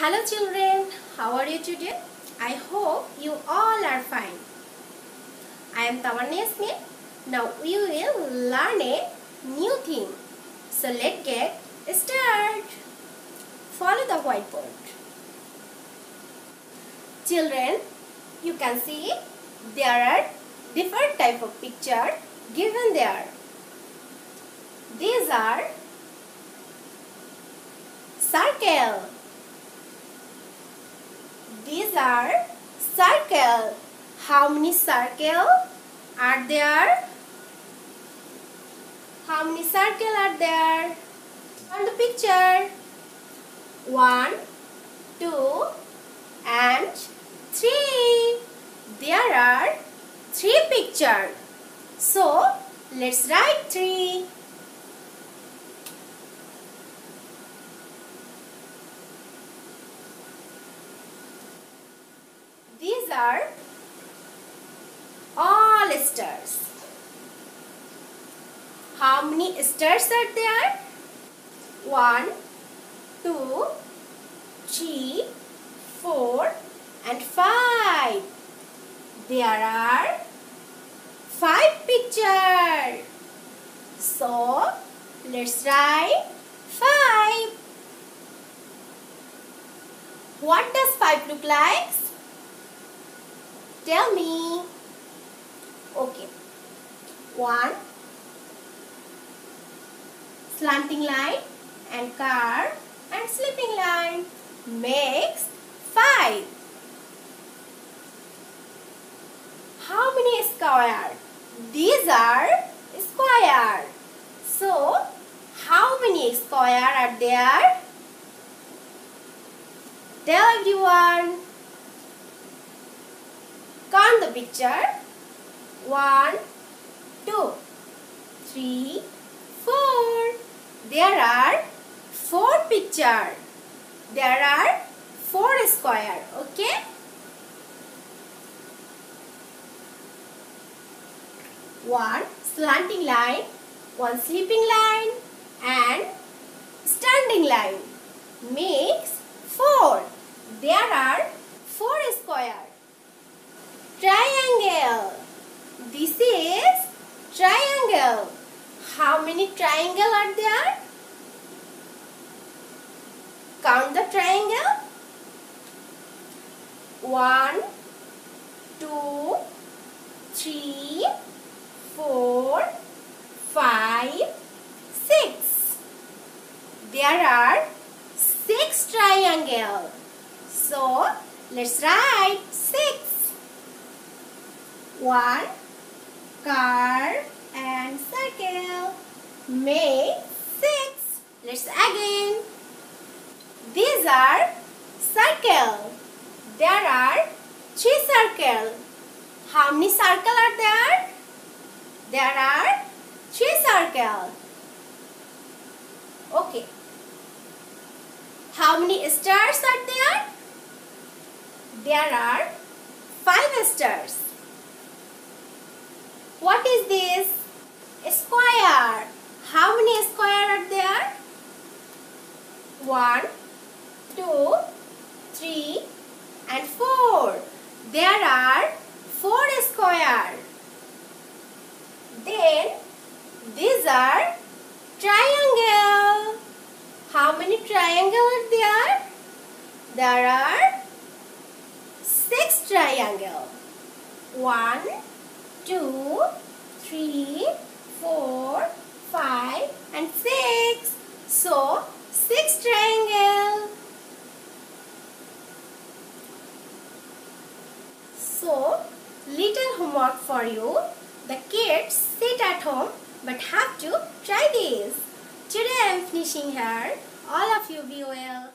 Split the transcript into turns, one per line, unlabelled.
Hello children, how are you today? I hope you all are fine. I am Tamanna Smith. Now we will learn a new thing. So let's get start. Follow the whiteboard. Children, you can see there are different type of picture given there. These are circle these are circle. How many circle are there? How many circle are there? On the picture. One, two, and three. There are three picture. So, let's write three. These are all stars. How many stars are there? One, two, three, four, and five. There are five pictures. So, let's write five. What does five look like? Tell me. Okay. One slanting line and curve and slipping line makes five. How many square? These are square. So, how many square are there? Tell everyone. Count the picture. One, two, three, four. There are four picture. There are four square. Okay. One slanting line, one sleeping line and standing line makes four. There are four square. Triangle. This is triangle. How many triangle are there? Count the triangle. One, two, three, four, five, six. There are six triangle. So, let's write six. One, curve and circle make six. Let's again. These are circle. There are three circle. How many circle are there? There are three circle. Okay. How many stars are there? There are five stars. What is this? Square. How many square are there? One, two, three, and four. There are four square. Then these are triangle. How many triangle are there? There are six triangle. One, two, three, four, five, and six. So, six triangle. So, little homework for you. The kids sit at home but have to try this. Today I am finishing here. All of you be well.